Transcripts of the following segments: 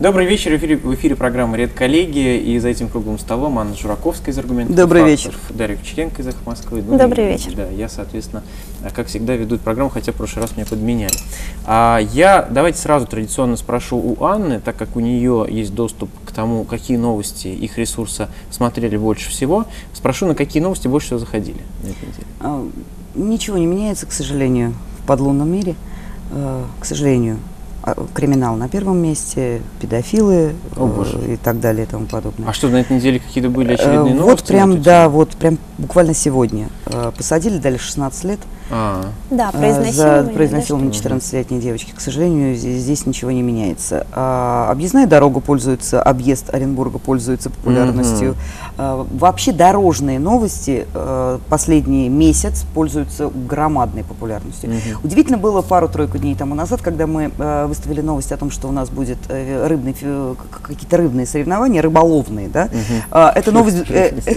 Добрый вечер. В эфире, в эфире программы «Редколлегия». И за этим круглым столом Анна Жураковская из «Аргументов Добрый вечер. Дарья Кучеренко из «Эхо Москвы». Ну, Добрый и, вечер. Да, я, соответственно, как всегда, веду эту программу, хотя в прошлый раз меня подменяли. А я давайте сразу традиционно спрошу у Анны, так как у нее есть доступ к тому, какие новости их ресурса смотрели больше всего, спрошу, на какие новости больше всего заходили на этой неделе. А, Ничего не меняется, к сожалению, в подлунном мире. Э, К сожалению, а, криминал на первом месте, педофилы О, боже. э, и так далее и тому подобное. А что, на этой неделе какие-то были Э, очередные новости? Вот прям, да, вот прям буквально сегодня э, посадили, дали 16 лет А, Да, э, про за изнасилование. про да, изнасилование что? 14-летней девочки. К сожалению, здесь, здесь ничего не меняется. А, объездная дорога пользуется, объезд Оренбурга пользуется популярностью. А, вообще дорожные новости э, последний месяц пользуются громадной популярностью. мгм. Удивительно было пару-тройку дней тому назад, когда мы э, выставили новость о том, что у нас будет э, рыбный, какие-то рыбные соревнования, рыболовные, да? Мгм. А, эта новость, э, э,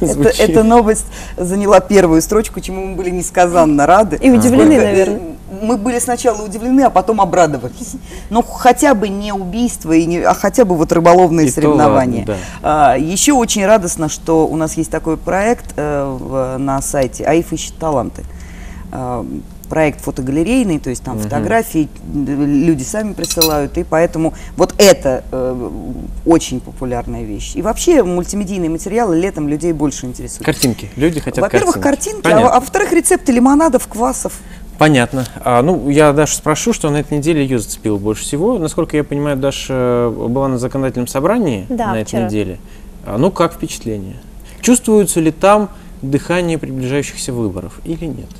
это- эта новость заняла первую строчку, чему мы были несказанно рады. И удивлены, Сколько, э, наверное. Мы были сначала удивлены, а потом обрадовались. Ну, хотя бы не убийство, и не, а хотя бы вот рыболовные И то соревнования. ладно, А, Еще очень радостно, что у нас есть такой проект э, в- на сайте «АИФ ищет таланты». Проект фотогалерейный, то есть там Мгм. фотографии люди сами присылают, и поэтому вот это э, очень популярная вещь. И вообще мультимедийные материалы летом людей больше интересуют. Картинки. Люди хотят Во-первых, картинки. картинки, а, а во-вторых, рецепты лимонадов, квасов. Понятно. А, ну, я Дашу спрошу, что на этой неделе ее зацепило больше всего. Насколько я понимаю, Даша э, была на законодательном собрании Да, на этой вчера. неделе. А, ну, как впечатление? Чувствуется ли там дыхание приближающихся выборов или нет?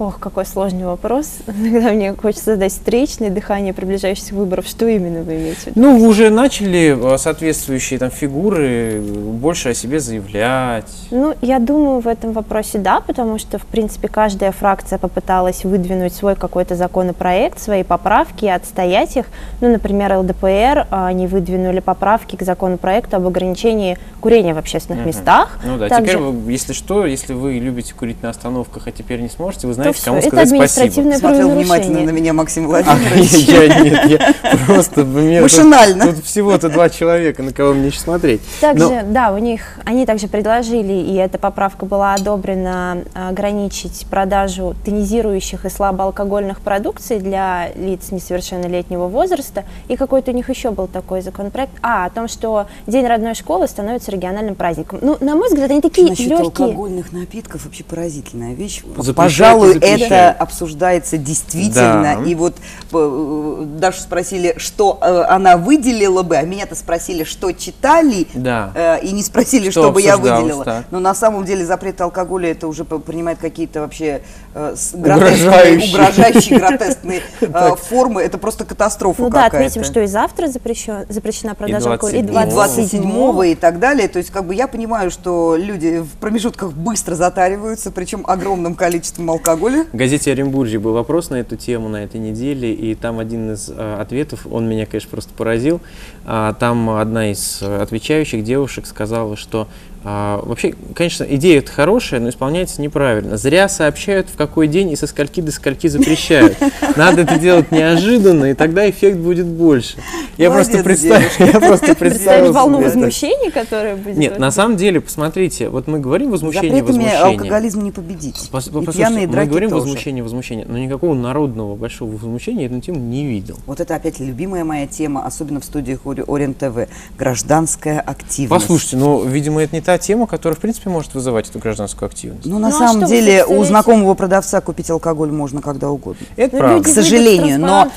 Ох, какой сложный вопрос. Иногда мне хочется задать встречное дыхание приближающихся выборов. Что именно вы имеете в виду? Ну, вы уже начали э, соответствующие там фигуры больше о себе заявлять. Ну, я думаю, в этом вопросе да, потому что, в принципе, каждая фракция попыталась выдвинуть свой какой-то законопроект, свои поправки и отстоять их. Ну, например, ЛДПР, а, они выдвинули поправки к законопроекту об ограничении курения в общественных Мгм. местах. Ну да, Также- теперь, если что, если вы любите курить на остановках, а теперь не сможете, вы знаете, всё, кому это сказать спасибо. административное Смотрел внимательно на меня Максим А, Владимирович. я нет, я просто... мне тут- Машинально. Тут всего-то два человека, на кого мне еще смотреть. Также, Но- да, у них, они также предложили, и эта поправка была одобрена, ограничить продажу тонизирующих и слабоалкогольных продукций для лиц несовершеннолетнего возраста. И какой-то у них еще был такой законопроект. А, о том, что День родной школы становится региональным праздником. Ну, на мой взгляд, они такие Насчет легкие. алкогольных напитков вообще поразительная вещь. Запрещают Пожалуй, это обсуждается действительно. Да. И вот э, Дашу спросили, что э, она выделила бы, а меня-то спросили, что читали, Да. э, и не спросили, Что что, бы я выделила. так. Но на самом деле запрет алкоголя это уже принимает какие-то вообще э, гротескные, угрожающие, гротескные э, формы. Это просто катастрофа Ну да, какая-то. отметим, что и завтра запрещен, запрещена продажа алкоголя, и 27-го. 27 и 27 и так далее. То есть, как бы я понимаю, что люди в промежутках быстро затариваются, причем огромным количеством алкоголя. В газете Оренбуржье был вопрос на эту тему на этой неделе, и там один из э, ответов, он меня, конечно, просто поразил. А, там одна из э, отвечающих девушек сказала, что а, вообще, конечно, идея это хорошая, но исполняется неправильно. Зря сообщают, в какой день и со скольки до скольки запрещают. Надо это делать неожиданно, и тогда эффект будет больше. Я просто представил, я просто представил волну возмущения, которая будет. Нет, на самом деле, посмотрите, вот мы говорим возмущение, возмущение. алкоголизм не победить. Послушайте, мы говорим возмущение, возмущение, но никакого народного большого возмущения я эту тему не видел. Вот это опять любимая моя тема, особенно в студиях Ори- Орен ТВ. Гражданская активность. Послушайте, ну, видимо, это не та тема, которая, в принципе, может вызывать эту гражданскую активность. Ну, на Ну, а самом деле, у знакомого продавца купить алкоголь можно когда угодно. это Ну, правда. К сожалению, но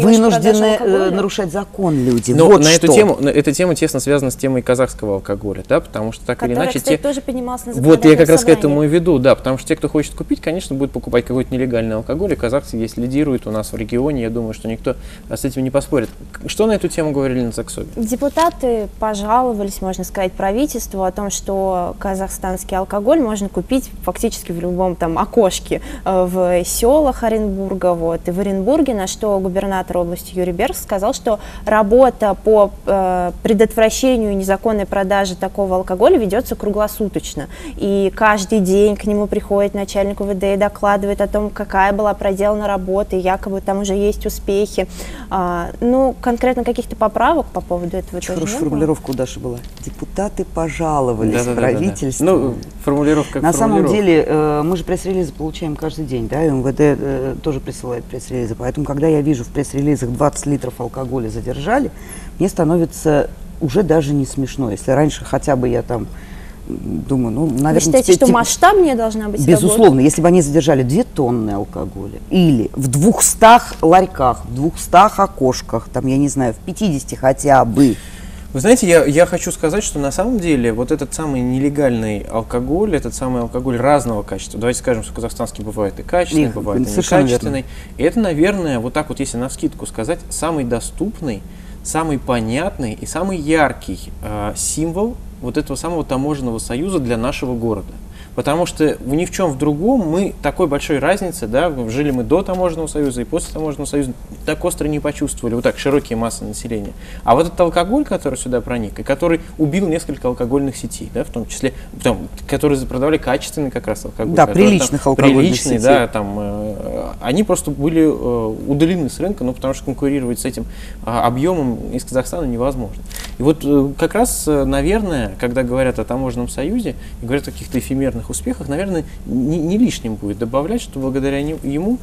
вынуждены э, нарушать закон люди. Но вот на эту что. тему, на- эта тема тесно связана с темой казахского алкоголя, да, потому что так или Которая, иначе кстати, те... тоже поднималась на Вот я как раз к этому и веду, да, потому что те, кто хочет купить, конечно, будут покупать какой-то нелегальный алкоголь, и казахцы есть лидируют у нас в регионе, я думаю, что никто а, с этим не поспорит. Что на эту тему говорили на Заксобе? Депутаты пожаловались, можно сказать, правительству о том, том, что казахстанский алкоголь можно купить фактически в любом там окошке э, в селах Оренбурга, вот, и в Оренбурге, на что губернатор области Юрий Берг сказал, что работа по э, предотвращению незаконной продажи такого алкоголя ведется круглосуточно. И каждый день к нему приходит начальник УВД и докладывает о том, какая была проделана работа, и якобы там уже есть успехи. А, ну, конкретно каких-то поправок по поводу этого Очень хорошая формулировка у Даши была. Депутаты пожаловались да, да, правительству. Да, да, да. Ну, формулировка На самом деле, э, мы же пресс-релизы получаем каждый день, да, и МВД э, тоже присылает пресс-релизы. Поэтому, когда я вижу в пресс-релизах 20 литров алкоголя задержали, мне становится уже даже не смешно. Если раньше хотя бы я там думаю, ну, наверное... Вы считаете, теперь, что масштаб не должна быть Безусловно, работы? если бы они задержали 2 тонны алкоголя или в 200 ларьках, в 200 окошках, там, я не знаю, в 50 хотя бы, вы знаете, я, я хочу сказать, что на самом деле вот этот самый нелегальный алкоголь, этот самый алкоголь разного качества, давайте скажем, что казахстанский бывает и качественный, и, бывает и некачественный, и это, наверное, вот так вот, если на скидку сказать, самый доступный, самый понятный и самый яркий э, символ вот этого самого таможенного союза для нашего города. Потому что ни в чем в другом мы такой большой разницы, да, жили мы до таможенного союза и после таможенного союза, так остро не почувствовали, вот так, широкие массы населения. А вот этот алкоголь, который сюда проник, и который убил несколько алкогольных сетей, да, в том числе, там, которые продавали качественный как раз алкоголь. Да, приличных там, алкогольных приличный, сетей. да, там, э, они просто были э, удалены с рынка, ну, потому что конкурировать с этим э, объемом из Казахстана невозможно. И вот э, как раз, э, наверное, когда говорят о таможенном союзе, и говорят о каких-то эфемерных успехах, наверное, не, не лишним будет добавлять, что благодаря ему,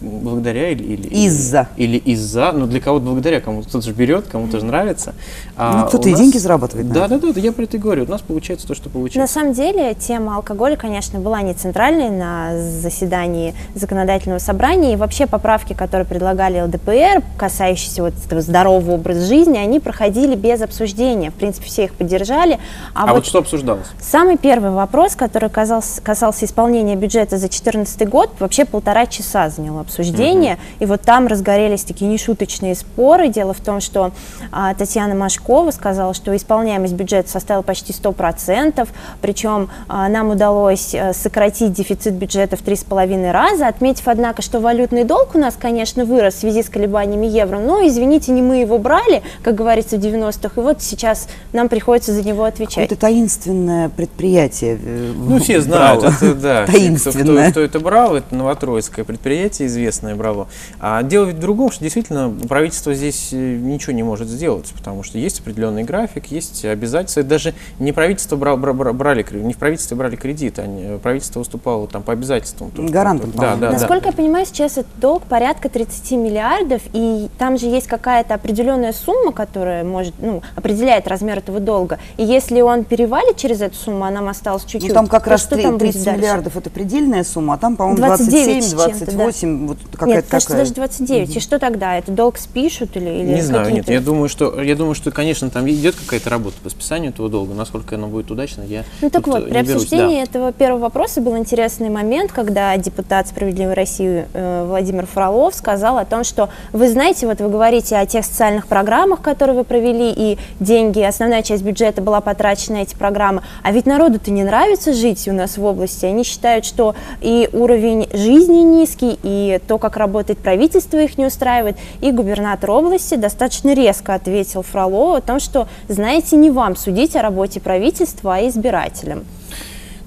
благодаря или... или из-за. Или из-за, ну для кого-то благодаря, кому-то кто-то же берет, кому-то же нравится. А ну, кто-то и нас, деньги зарабатывает. Да, да, да, да, я про это и говорю. У нас получается то, что получается. На самом деле, тема алкоголя, конечно, была не центральной на заседании законодательного собрания, и вообще поправки, которые предлагали ЛДПР, касающиеся вот этого здорового образа жизни, они проходили без обсуждения. В принципе, все их поддержали. А, а вот, вот что обсуждалось? Самый первый вопрос, который касался, касался исполнения бюджета за 2014 год, вообще полтора часа заняло обсуждение, угу. и вот там разгорелись такие нешуточные споры. Дело в том, что а, Татьяна Машкова сказала, что исполняемость бюджета составила почти 100%, причем а, нам удалось а, сократить дефицит бюджета в три с половиной раза, отметив, однако, что валютный долг у нас, конечно, вырос в связи с колебаниями евро, но, извините, не мы его брали, как говорится, в 90-х, и вот сейчас нам приходится за него отвечать. Это таинственное предприятие. Э, ну, все знают, это, да, Таинственное. Кто, кто, это брал, это новотроицкое предприятие известное брало. А дело ведь в другом, что действительно правительство здесь э, ничего не может сделать, потому что есть определенный график, есть обязательства. Даже не правительство брал, брали, не в правительстве брали кредит, а правительство выступало там по обязательствам. Гарантом, да, да, Насколько да. я понимаю, сейчас этот долг порядка 30 миллиардов, и там же есть какая-то определенная сумма, которая может, ну, определяет размер этого долга. И если он перевалит через эту сумму, а нам осталось чуть-чуть, ну, там как раз что 3, там 30 будет миллиардов это предельная сумма, а там, по-моему, 27, 28, да. вот какая-то Нет, кажется, даже 29. Угу. И что тогда? Это долг спишут или, или Не знаю, нет, я думаю, что, я думаю, что, конечно, там идет какая-то работа по списанию этого долга, насколько оно будет удачно, я Ну так вот, при обсуждении да. этого первого вопроса был интересный момент, когда депутат «Справедливой России» э, Владимир Фролов сказал о том, что вы знаете, вот вы говорите о тех социальных программах, которые вы провели, и деньги, основная часть бюджета была потрачена на эти программы, а ведь народу-то не нравится жить у нас в области, они считают, что и уровень жизни низкий, и то, как работает правительство, их не устраивает. И губернатор области достаточно резко ответил Фролову о том, что, знаете, не вам судить о работе правительства, а избирателям.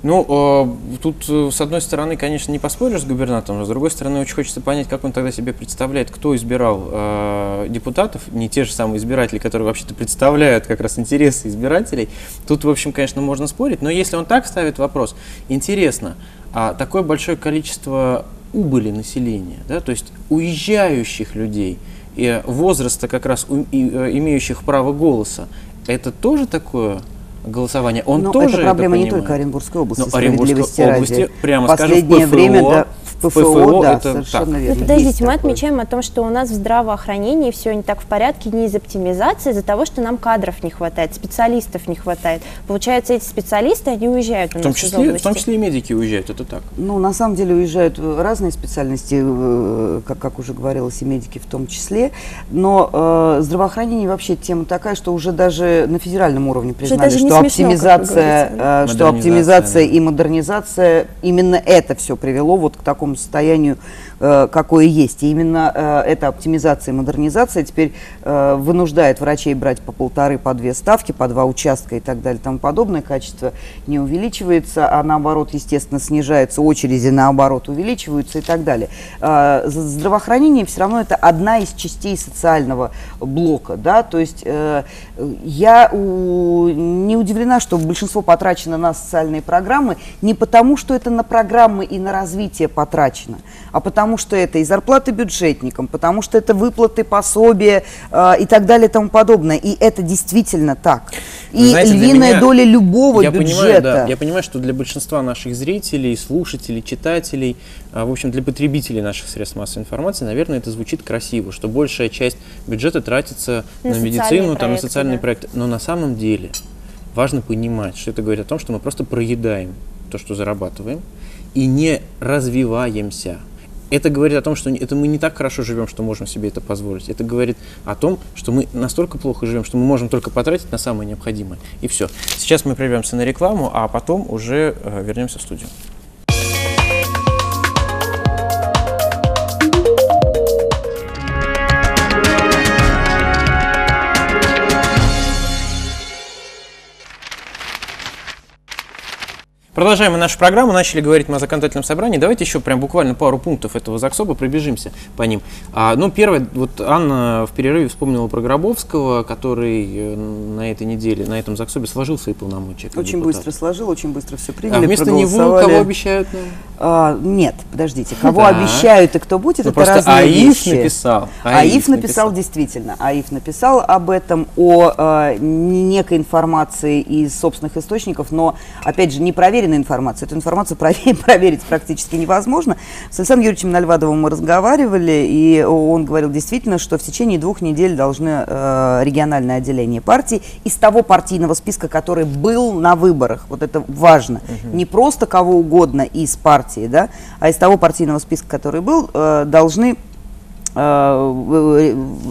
Ну, э, тут, э, с одной стороны, конечно, не поспоришь с губернатором, а с другой стороны, очень хочется понять, как он тогда себе представляет, кто избирал э, депутатов, не те же самые избиратели, которые вообще-то представляют как раз интересы избирателей. Тут, в общем, конечно, можно спорить, но если он так ставит вопрос, интересно, а такое большое количество убыли населения, да, то есть уезжающих людей, и возраста как раз у, и, э, имеющих право голоса, это тоже такое голосования. Он Но тоже это проблема это не только Оренбургской области, Но Оренбургской области, ради. прямо Последнее скажем, ПФО, время, да, ПФО, ПФО да, это совершенно так. верно. Есть подождите, мы такое. отмечаем о том, что у нас в здравоохранении все не так в порядке, не из оптимизации, из-за того, что нам кадров не хватает, специалистов не хватает. Получается, эти специалисты, они уезжают у В нас том, числе, в том числе и медики уезжают, это так. Ну, на самом деле уезжают разные специальности, э, как, как уже говорилось, и медики в том числе. Но э, здравоохранение вообще тема такая, что уже даже на федеральном уровне признали, даже не что смешно, оптимизация, э, что оптимизация да. и модернизация, именно это все привело вот к такому состоянию, э, какое есть. И именно э, эта оптимизация и модернизация теперь э, вынуждает врачей брать по полторы, по две ставки, по два участка и так далее и тому подобное. Качество не увеличивается, а наоборот, естественно, снижается, очереди наоборот увеличиваются и так далее. Здравоохранение все равно это одна из частей социального блока, да, то есть я не удивлена, что большинство потрачено на социальные программы не потому, что это на программы и на развитие потрачено, а потому что это и зарплаты бюджетникам, потому что это выплаты, пособия э, и так далее и тому подобное. И это действительно так. И Знаете, львиная меня- доля любого я бюджета. Понимаю, да, я понимаю, что для большинства наших зрителей, слушателей, читателей, а, в общем, для потребителей наших средств массовой информации, наверное, это звучит красиво, что большая часть бюджета тратится На на, медицину, там, на проекты, социальные да. проекты. Но на самом деле важно понимать, что это говорит о том, что мы просто проедаем то, что зарабатываем, и не развиваемся. Это говорит о том, что это мы не так хорошо живем, что можем себе это позволить. Это говорит о том, что мы настолько плохо живем, что мы можем только потратить на самое необходимое. И все. Сейчас мы прервемся на рекламу, а потом уже э, вернемся в студию. Продолжаем мы нашу программу. Начали говорить мы о законодательном собрании. Давайте еще прям буквально пару пунктов этого ЗАГСОБа пробежимся по ним. А, ну, первое, вот Анна в перерыве вспомнила про Гробовского, который э, на этой неделе, на этом ЗАГСОБе сложил свои полномочия. Очень депутат. быстро сложил, очень быстро все А приняли, вместо него кого обещают нам? А, нет, подождите, кого Да. обещают и кто будет, Ну, это просто разные АИФ вещи. написал. АИФ написал действительно. АИФ написал об этом, о э, некой информации из собственных источников, но, опять же, непроверенная информация. Эту информацию прове- проверить практически невозможно. С Александром Юрьевичем Нальвадовым мы разговаривали, и он говорил действительно, что в течение двух недель должны э, региональное отделение партии из того партийного списка, который был на выборах, вот это важно, не просто кого угодно из партии, да, а из того партийного списка, который был, э, должны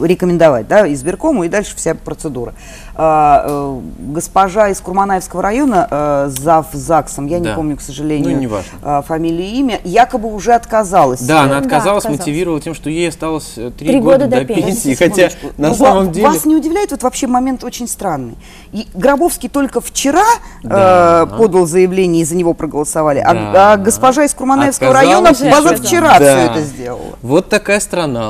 рекомендовать да, избиркому и дальше вся процедура. А, э, Госпожа из Курманаевского района, э, зав ЗАГСом, я не Да. помню, к сожалению, Ну, неважно. а, фамилию и имя, якобы уже отказалась. Да, она Да, отказалась, отказалась. мотивировала тем, что ей осталось э, три года, года до пенсии. пенсии. Хотя на Ну, самом деле... Вас не удивляет вот вообще момент очень странный? И Гробовский только вчера Да. э, подал заявление, и за него проголосовали, а- Да. а, госпожа из Курманаевского Отказалась района уже. позавчера Да. все это сделала. Вот такая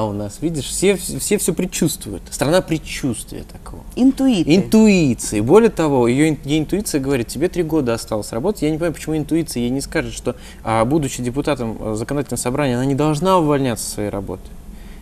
страна у нас, видишь, все все, все предчувствуют. Страна предчувствия такого. Интуиты. Интуиции. Более того, ее, ей интуиция говорит, тебе три года осталось работать. Я не понимаю, почему интуиция ей не скажет, что, а, будучи депутатом э, законодательного собрания, она не должна увольняться со своей работы.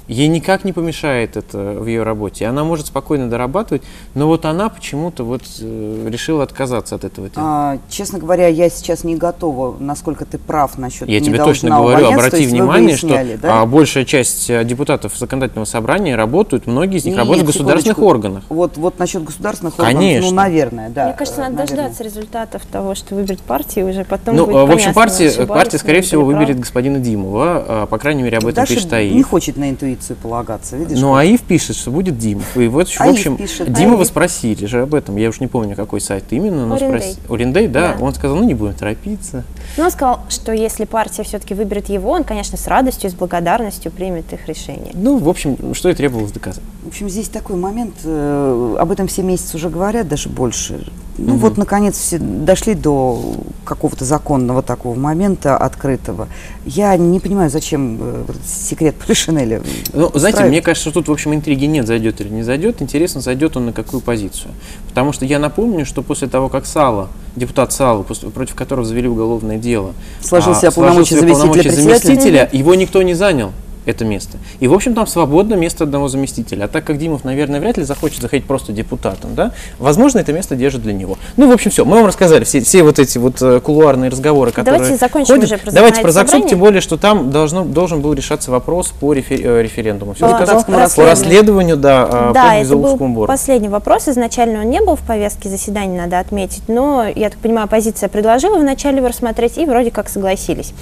Ей никак не помешает это в ее работе. и Она может спокойно дорабатывать, но вот она почему-то вот э, решила отказаться от этого. А, честно говоря, я сейчас не готова, насколько ты прав насчет Я не тебе точно говорю, увольняться. То обрати есть внимание, что да? а, большая часть э, депутатов законодательного собрания работают, многие из них Нет, работают в государственных секундочку. органах. Вот, вот насчет государственных органов, Конечно. ну, наверное, да. Мне кажется, надо наверное. дождаться результатов того, что выберет партия, уже потом Ну, будет э, в общем, понятно, партия, партия, скорее всего, выберет господина Димова. а, По крайней мере, об этом Даша пишет не АИФ. хочет на интуицию полагаться, видишь? Ну, как? АИФ пишет, что будет Димов. И вот, в АИФ общем, пишет. Димова АИФ. спросили же об этом. Я уж не помню, какой сайт именно, но Уриндей. спросили. Уриндей, да? Да. Он сказал, ну, не будем торопиться. Но он сказал, что если партия все-таки выберет его, он, конечно, с радостью и с благодарностью примет их решение. Ну, в общем, что и требовалось доказать. В общем, здесь такой момент, э, об этом все месяцы уже говорят, даже больше. Ну Мгм. вот, наконец, все дошли до какого-то законного такого момента, открытого. Я не понимаю, зачем э, секрет Полишинеля Ну, знаете, устраивать. мне кажется, что тут, в общем, интриги нет, зайдет или не зайдет. Интересно, зайдет он на какую позицию. Потому что я напомню, что после того, как Сало, депутат Сало, против которого завели уголовное дело, Сложил а, полномочия себе заместителя полномочия председателя. заместителя, его никто не занял. Это место. И, в общем, там свободно место одного заместителя. А так как Димов, наверное, вряд ли захочет заходить просто депутатом, да, возможно, это место держит для него. Ну, в общем, все. Мы вам рассказали все, все вот эти вот э, кулуарные разговоры, которые Давайте закончим ходят. уже про Давайте про ЗАГСОП, тем более, что там должно, должен был решаться вопрос по рефер- э, референдуму. Все По депутатскому расследованию. по расследованию, да, а, Да, по это был бору. последний вопрос. Изначально он не был в повестке заседания, надо отметить, но, я так понимаю, оппозиция предложила вначале его рассмотреть и вроде как согласились.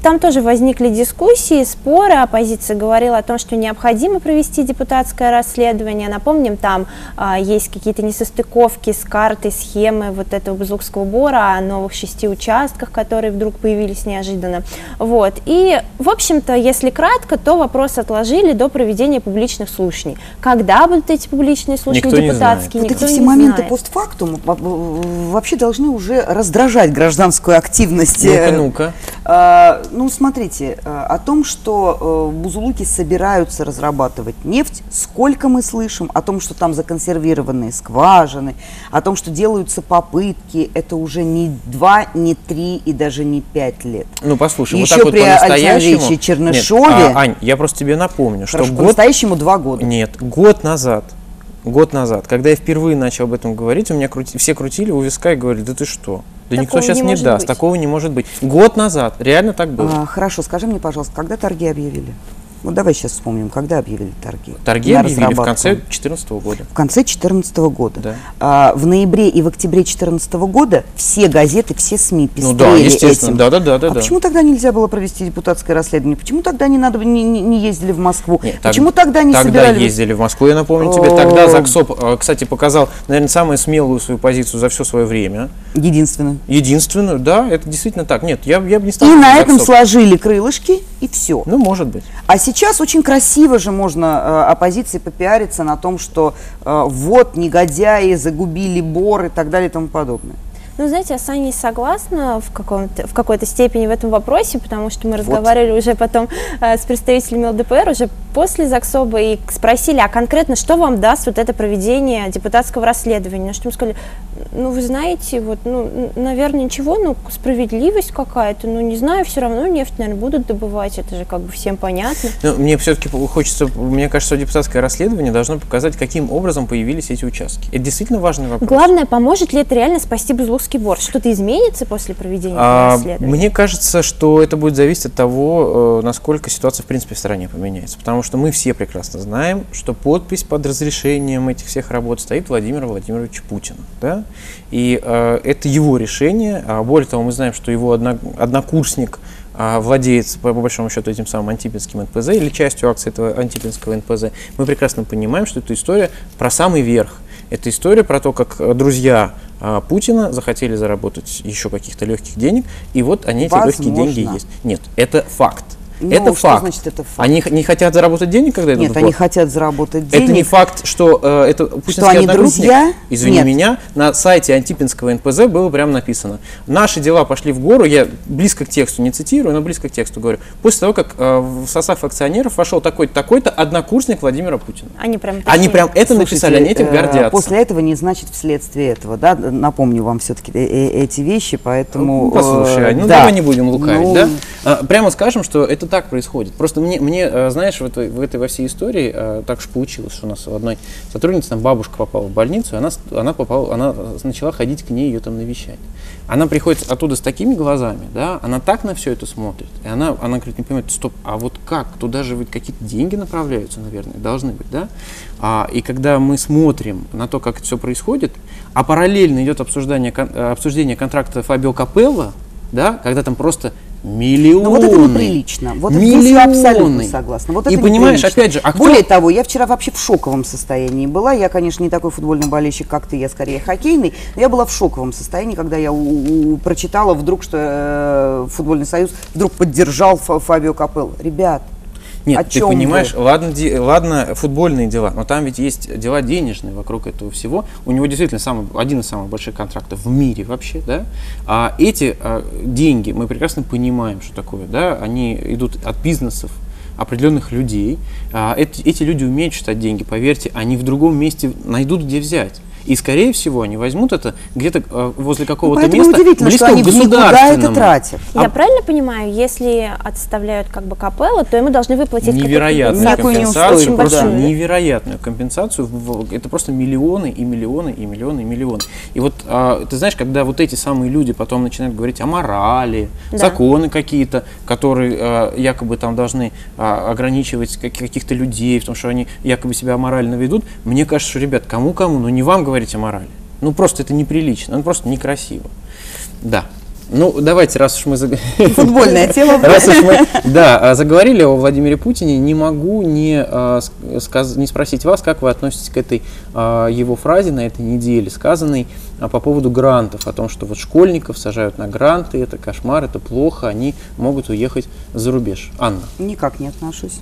А, Там тоже возникли дискуссии, споры. Оппозиция говорила о том, что необходимо провести депутатское расследование. Напомним, там а, есть какие-то несостыковки с картой, схемы вот этого Безугловского бора о новых шести участках, которые вдруг появились неожиданно. Вот. И, в общем-то, если кратко, то вопрос отложили до проведения публичных слушаний. Когда будут эти публичные слушания Никто не депутатские, Вот никто эти все не моменты знает. постфактум вообще должны уже раздражать гражданскую активность. Ну-ка, Э, ну-ка. Ну, смотрите, э, о том, что э, бузулуки собираются разрабатывать нефть, сколько мы слышим, о том, что там законсервированные скважины, о том, что делаются попытки, это уже не два, не три и даже не пять лет. Ну, послушай, вот Еще так вот при. Александре Нет, Чернышове- а, Ань, я просто тебе напомню, что Хорошо, год по-настоящему два года. Нет, год назад, год назад, когда я впервые начал об этом говорить, у меня крути- все крутили у виска и говорили, да ты что? Да никто Такого сейчас не не, даст, быть. такого не может быть. Год назад, реально так было. А, хорошо, скажи мне, пожалуйста, когда торги объявили? Вот давай сейчас вспомним, когда объявили торги? Торги на объявили в конце 2014 года. В конце 2014 года. Да. А, в ноябре и в октябре 2014 года все газеты, все СМИ Ну пестрели да, естественно, этим. да, да, да, да. а да. почему тогда нельзя было провести депутатское расследование? Почему тогда не надо не, не- не ездили в Москву? Нет, так- Почему тогда не Тогда собирали? ездили в Москву, я напомню тебе. Тогда ЗАГСОП, э, кстати, показал, наверное, самую смелую свою позицию за все свое время. Единственное. Единственную, да, это действительно так. Нет, я, я бы не стал... И на этом ЗАГСОП. сложили крылышки и все. Ну, может быть. А сейчас очень красиво же можно э, оппозиции попиариться на том, что э, вот негодяи загубили бор и так далее и тому подобное. Ну, знаете, я с Аней согласна в, каком-то, в какой-то степени в этом вопросе, потому что мы разговаривали уже потом э, с представителями ЛДПР, уже после ЗАГСОБа, и спросили, а конкретно что вам даст вот это проведение депутатского расследования? На что мы сказали, ну, вы знаете, вот, ну, наверное, ничего, ну, справедливость какая-то, ну, не знаю, все равно нефть, наверное, будут добывать, это же как бы всем понятно. Ну, мне все-таки хочется, мне кажется, депутатское расследование должно показать, каким образом появились эти участки. Это действительно важный вопрос. Главное, поможет ли это реально спасти Бузловский бор? Что-то изменится после проведения А, расследования? мне кажется, что это будет зависеть от того, э, насколько ситуация в принципе в стране поменяется. Потому что мы все прекрасно знаем, что подпись под разрешением этих всех работ стоит Владимир Владимирович Путин. Да? И э, это его решение. А более того, мы знаем, что его одно- однокурсник а, владеет, по, по большому счету, этим самым антипинским НПЗ или частью акций этого антипинского НПЗ, мы прекрасно понимаем, что это история про самый верх. Это история про то, как э, друзья а, Путина захотели заработать еще каких-то легких денег, и вот они эти легкие деньги Возможно. есть. Нет, это факт. Ну, это что факт. значит это факт? Они не хотят заработать денег, когда идут Нет, в они хотят заработать денег. Это не факт, что э, это путинский они одногруппник. друзья? Извини Нет. меня, на сайте антипинского НПЗ было прямо написано. Наши дела пошли в гору, я близко к тексту не цитирую, но близко к тексту говорю. После того, как э, в состав акционеров вошел такой-то, такой-то однокурсник Владимира Путина. Они прям Они такие. прям это Слушайте, написали, они этим э, гордятся. После этого не значит вследствие этого, да? Напомню вам все-таки эти вещи, поэтому... Ну, Послушай, э, Ань, ну да. давай не будем лукавить, Ну, да? А, прямо скажем, что это так происходит. Просто мне, мне э, знаешь, в этой, в этой во всей истории э, так уж получилось, что у нас у одной сотрудницы там бабушка попала в больницу, и она, она попала, она начала ходить к ней ее там навещать. Она приходит оттуда с такими глазами, да, она так на все это смотрит, и она, она говорит, не понимает, стоп, а вот как? Туда же ведь какие-то деньги направляются, наверное, должны быть, да? А, и когда мы смотрим на то, как это все происходит, а параллельно идет обсуждение, э, обсуждение контракта Фабио Капелло, да, когда там просто миллионы. Ну вот это неприлично. Вот это здесь я абсолютно миллионы. согласна. Вот И это понимаешь, неприлично. опять же, а кто- Более того, я вчера вообще в шоковом состоянии была. Я, конечно, не такой футбольный болельщик, как ты, я скорее хоккейный. Но я была в шоковом состоянии, когда я у- у- прочитала вдруг, что э, футбольный союз вдруг поддержал Фа- Фабио Капелло. Ребят, Нет, О ты понимаешь, вы? ладно, де- ладно, футбольные дела, но там ведь есть дела денежные вокруг этого всего. У него действительно самый, один из самых больших контрактов в мире вообще, да. А эти а, деньги, мы прекрасно понимаем, что такое, да, они идут от бизнесов определенных людей. А, эти, эти люди умеют считать деньги, поверьте, они в другом месте найдут, где взять. И, скорее всего, они возьмут это где-то э, возле какого-то Поэтому места удивительно, что они никуда это тратят. Я А- правильно понимаю, если отставляют как бы капеллу, то ему должны выплатить невероятную компенсацию? Просто большую. невероятную компенсацию. Это просто миллионы и миллионы и миллионы и миллионы. И вот а, ты знаешь, когда вот эти самые люди потом начинают говорить о морали, Да. законы какие-то, которые а, якобы там должны а, ограничивать как- каких-то людей, в том, что они якобы себя аморально ведут, мне кажется, что, ребят, кому-кому, но не вам говорить о морали. Ну просто это неприлично, ну просто некрасиво. Да. Ну, давайте, раз уж мы... заг- Футбольная тема. Раз уж мы, да, а, заговорили о Владимире Путине, не могу не, а, сказ- не спросить вас, как вы относитесь к этой а, его фразе на этой неделе, сказанной а, по поводу грантов, о том, что вот школьников сажают на гранты, это кошмар, это плохо, они могут уехать за рубеж. Анна. Никак не отношусь.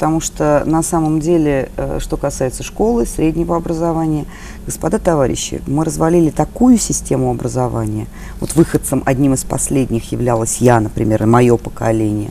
Потому что на самом деле, э, что касается школы, среднего образования, господа товарищи, мы развалили такую систему образования, вот выходцем одним из последних являлась я, например, и мое поколение,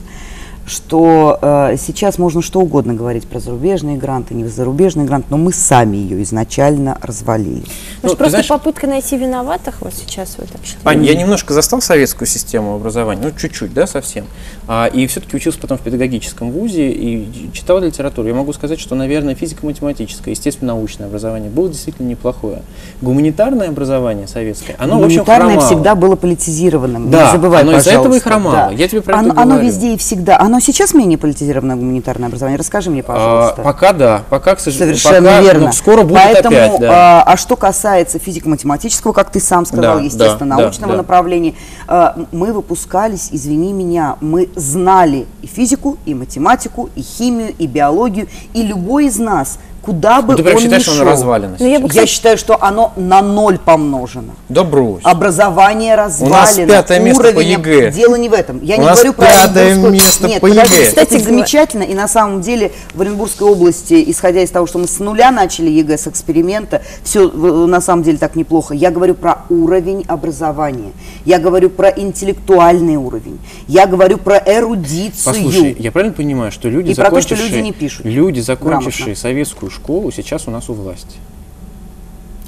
что э, сейчас можно что угодно говорить про зарубежные гранты, не зарубежные гранты, но мы сами ее изначально развалили. Ну, Может, просто знаешь- попытка найти виноватых вот сейчас вот вообще. Ань, я немножко застал советскую систему образования, ну чуть-чуть, да, совсем. А, и все-таки учился потом в педагогическом вузе и читал литературу. Я могу сказать, что, наверное, физико-математическое, естественно-научное образование было действительно неплохое. Гуманитарное образование советское, оно, в общем, Гуманитарное хромало. всегда было политизированным. Да, не забывай, оно из-за этого и хромало. Я тебе про это оно, оно говорю. везде и всегда. Оно сейчас менее политизированное гуманитарное образование. Расскажи мне, А, пожалуйста. пока да, пока, к сожалению, Совершенно пока, верно. но скоро будет Поэтому, опять, да. а, а что касается физико-математического, как ты сам сказал, Да, естественно, да, научного да. направления, а, мы выпускались, извини меня, мы знали и физику, и математику, и химию, и биологию, и любой из нас, куда бы Ну, ты прям он считаешь, ни что шел. оно развалено Ну, я сейчас? бы, Я кстати, считаю, что оно на ноль помножено. Да брось. Образование развалено. нас пятое место по уровень- ЕГЭ. Дело не в этом. Я У не нас говорю про пятое место Нет, по подожди, ЕГЭ. Кстати, Кстати, замечательно. И на самом деле в Оренбургской области, исходя из того, что мы с нуля начали ЕГЭ с эксперимента, все на самом деле так неплохо. Я говорю про уровень образования. Я говорю про интеллектуальный уровень. Я говорю про эрудицию. Послушай, я правильно понимаю, что люди, И про то, что закончившие, люди не пишут люди, закончившие грамотно. советскую школу, сейчас у нас у власти.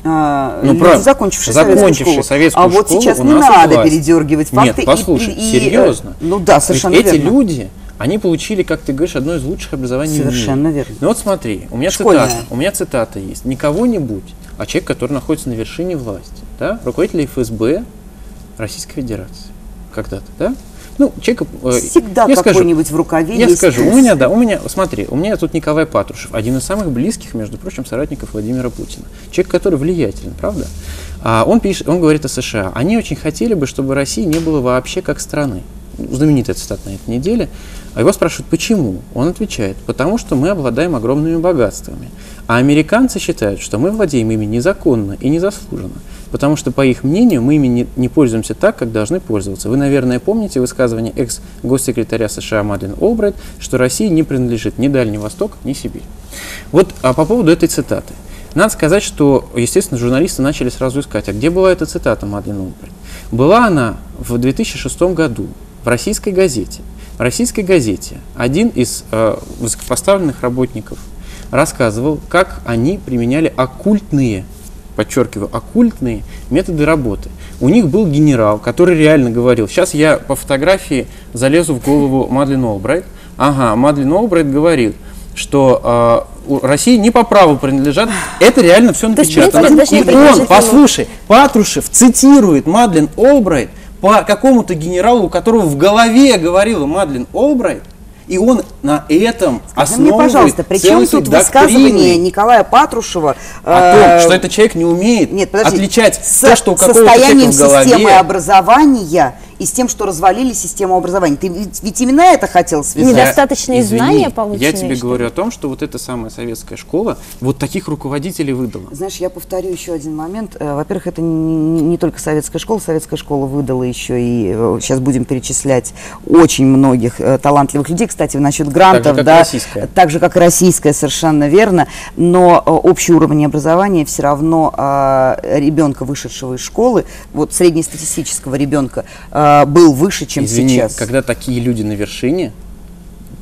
А, Ну, люди, правда. закончившие, Закончившие советскую школу. советскую а вот школу сейчас у не надо власти. передергивать факты. Нет, послушай, и- и, э, серьезно. Ну да, Ведь совершенно эти верно. люди, они получили, как ты говоришь, одно из лучших образований в мире. Совершенно верно. Ну вот смотри, у меня цитата, у меня цитата есть. Не кого-нибудь, а человек, который находится на вершине власти, да, руководитель ФСБ Российской Федерации. Когда-то, да? Ну, человек... э, Всегда я скажу, какой-нибудь в рукаве я скажу, у меня, да, у меня, смотри, у меня тут Николай Патрушев, один из самых близких, между прочим, соратников Владимира Путина. Человек, который влиятелен, правда? А он пишет, он говорит о США. Они очень хотели бы, чтобы России не было вообще как страны. Знаменитая цитата на этой неделе. А его спрашивают, почему? Он отвечает, потому что мы обладаем огромными богатствами. А американцы считают, что мы владеем ими незаконно и незаслуженно. Потому что, по их мнению, мы ими не, не пользуемся так, как должны пользоваться. Вы, наверное, помните высказывание экс-госсекретаря США Мадлен Олбрайт, что России не принадлежит ни Дальний Восток, ни Сибирь. Вот а по поводу этой цитаты. Надо сказать, что, естественно, журналисты начали сразу искать, а где была эта цитата Мадлен Олбрайт? Была она в 2006 году в российской газете. В российской газете один из э, высокопоставленных работников рассказывал, как они применяли оккультные, подчеркиваю, оккультные методы работы. У них был генерал, который реально говорил, сейчас я по фотографии залезу в голову Мадлен Олбрайт. Ага, Мадлен Олбрайт говорит, что э, России не по праву принадлежат. Это реально все напечатано. И он, послушай, Патрушев цитирует Мадлен Олбрайт по какому-то генералу, у которого в голове говорила Мадлен Олбрайт, и он на этом Скажи мне, основывает пожалуйста, при чем тут высказывание Николая Патрушева о э, том, что этот человек не умеет нет, подожди, отличать с то, что у какого-то состоянием человека в системы голове. образования и с тем, что развалили систему образования. Ты ведь, ведь именно это хотел связать. Недостаточно. Достаточные извини, знания полученные, Я тебе что говорю о том, что вот эта самая советская школа вот таких руководителей выдала. Знаешь, я повторю еще один момент. Э, Во-первых, это не, не- только советская школа. Советская школа выдала еще и, э, сейчас будем перечислять, очень многих э, талантливых людей. Кстати, насчет грантов, как и да, российская. так же, как и российская, совершенно верно. Но общий уровень образования все равно э, ребенка, вышедшего из школы, вот среднестатистического ребенка, э, был выше, чем Извини, сейчас. когда такие люди на вершине,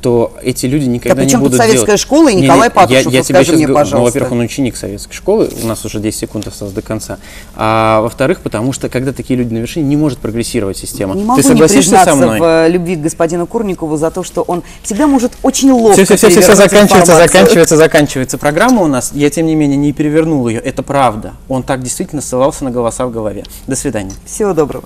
то эти люди никогда при не чем тут будут советская делать. школа и Не, не, Николай я- Патрушев? я Вот тебе щас мне, ну, пожалуйста. во-первых, он ученик советской школы, у нас уже 10 секунд осталось до конца. А во-вторых, потому что когда такие люди на вершине, не может прогрессировать система. Не могу Ты не согласишься признаться со мной? в э, любви к господину Курникову за то, что он всегда может очень ловко Все, все, все, все, перевернуть заканчивается, заканчивается, заканчивается программа у нас. Я, тем не менее, не перевернул ее. Это правда. Он так действительно ссылался на голоса в голове. До свидания. Всего доброго.